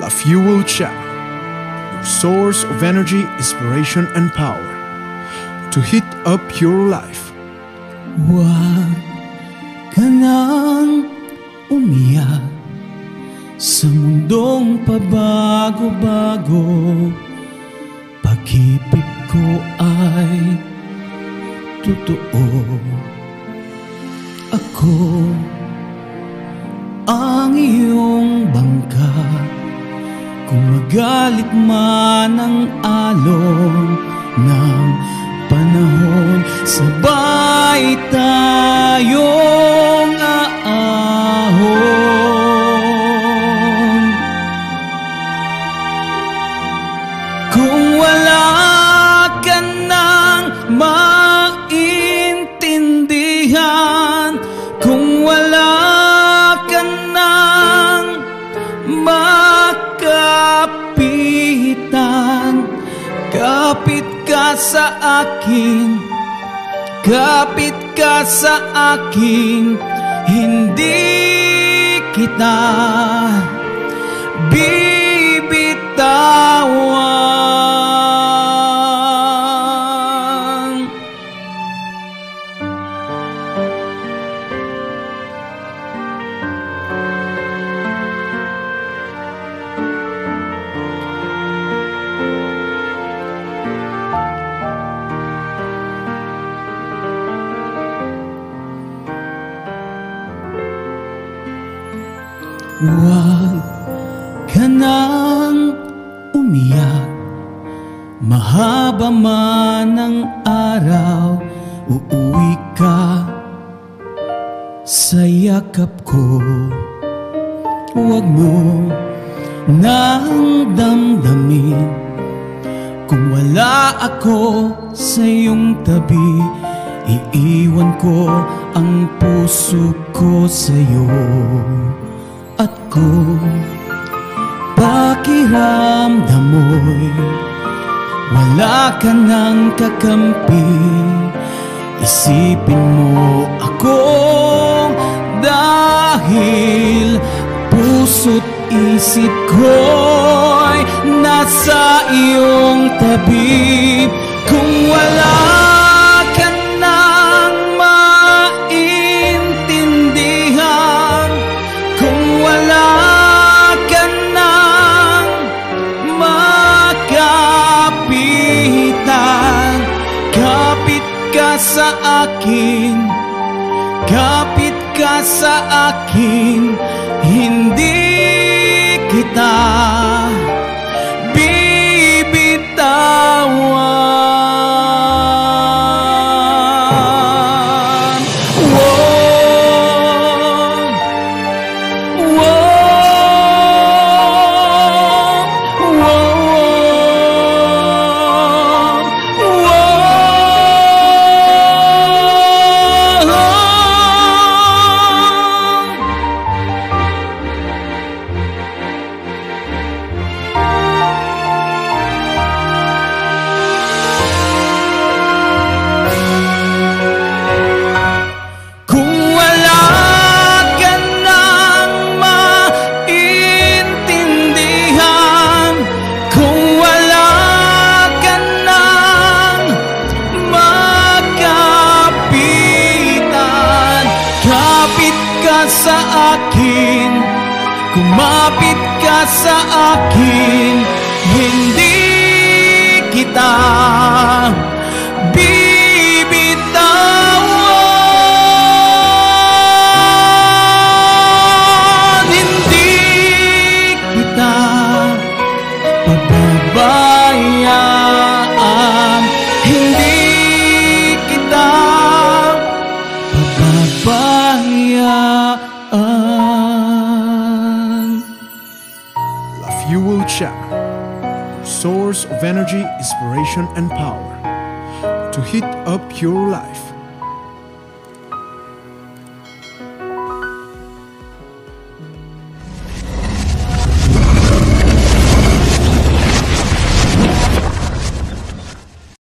La Fuel Channel, your source of energy, inspiration, and power to heat up your life. Huwag ka nang umiyak sa mundong pabago-bago Pag-ibig ko ay totoo Ako Magalit man ang alon ng panahon Sabay tayong aahon. Kung wala ka nang maintindihan Kapit ka sa akin. Kapit ka sa akin. Hindi kita Huwag ka nang umiyak. Mahaba man ang araw Uuwi ka sa yakap ko. Huwag mo nang damdamin Kung wala ako sa iyong tabi. Iiwan ko ang puso ko sa'yo Wala ka nang kakampi. Isipin mo ako Dahil puso't isip ko'y Nasa iyong tabi. Kung wala sa akin. Kapit ka sa akin Hindi kita sa akin. Kumapit ka sa akin. Hindi kita source of energy, inspiration, and power to heat up your life.